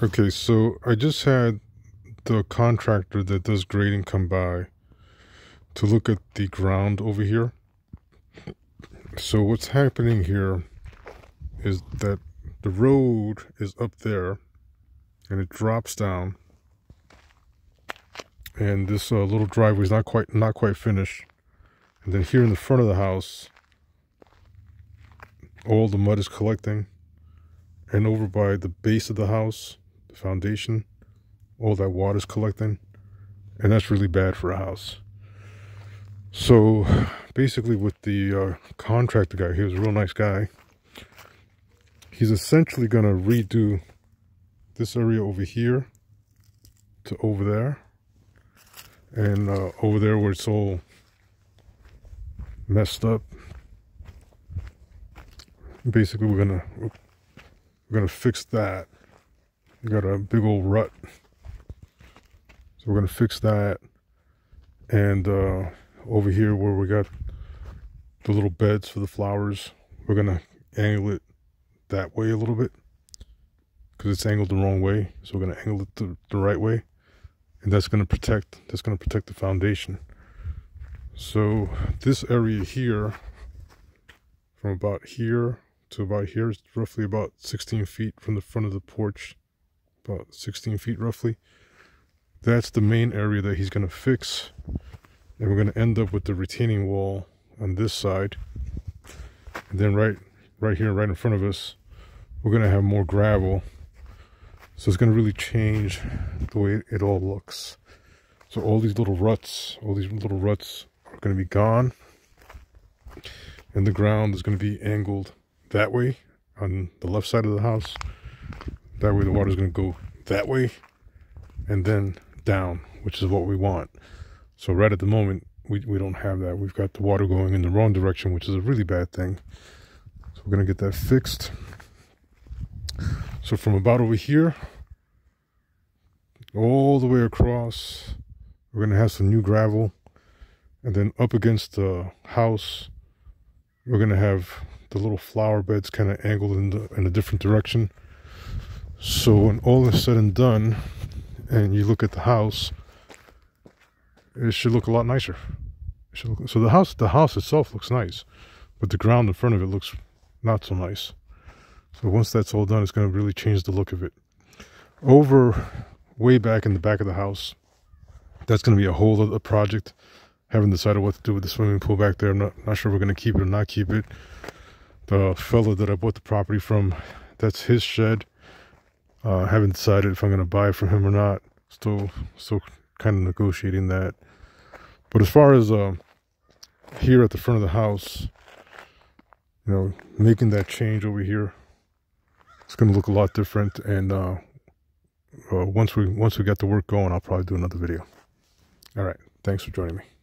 Okay, so I just had the contractor that does grading come by to look at the ground over here. So what's happening here is that the road is up there and it drops down. And this uh, little driveway is not quite not quite finished. And then here in the front of the house all the mud is collecting. And over by the base of the house foundation, all that water's collecting, and that's really bad for a house. So basically with the uh, contractor guy, he was a real nice guy. He's essentially going to redo this area over here to over there. And uh, over there where it's all messed up. Basically, we're gonna we're gonna fix that got a big old rut. So we're gonna fix that. And uh, over here where we got the little beds for the flowers, we're gonna angle it that way a little bit because it's angled the wrong way. So we're gonna angle it the, the right way. And that's gonna protect, that's gonna protect the foundation. So this area here, from about here to about here is roughly about 16 feet from the front of the porch about 16 feet roughly. That's the main area that he's going to fix. And we're going to end up with the retaining wall on this side. And then right, right here, right in front of us, we're going to have more gravel. So it's going to really change the way it all looks. So all these little ruts, all these little ruts are going to be gone. And the ground is going to be angled that way on the left side of the house. That way the water is going to go that way and then down, which is what we want. So right at the moment, we, we don't have that. We've got the water going in the wrong direction, which is a really bad thing. So we're going to get that fixed. So from about over here, all the way across, we're going to have some new gravel. And then up against the house, we're going to have the little flower beds kind of angled in, the, in a different direction. So when all is said and done, and you look at the house, it should look a lot nicer. Look, so the house, the house itself looks nice, but the ground in front of it looks not so nice. So once that's all done, it's going to really change the look of it. Over, way back in the back of the house, that's going to be a whole other project. Haven't decided what to do with the swimming pool back there. I'm not, not sure we're going to keep it or not keep it. The fella that I bought the property from, that's his shed uh, haven't decided if I'm going to buy from him or not. Still, still kind of negotiating that. But as far as uh, here at the front of the house, you know, making that change over here, it's going to look a lot different. And uh, uh, once we once we get the work going, I'll probably do another video. All right. Thanks for joining me.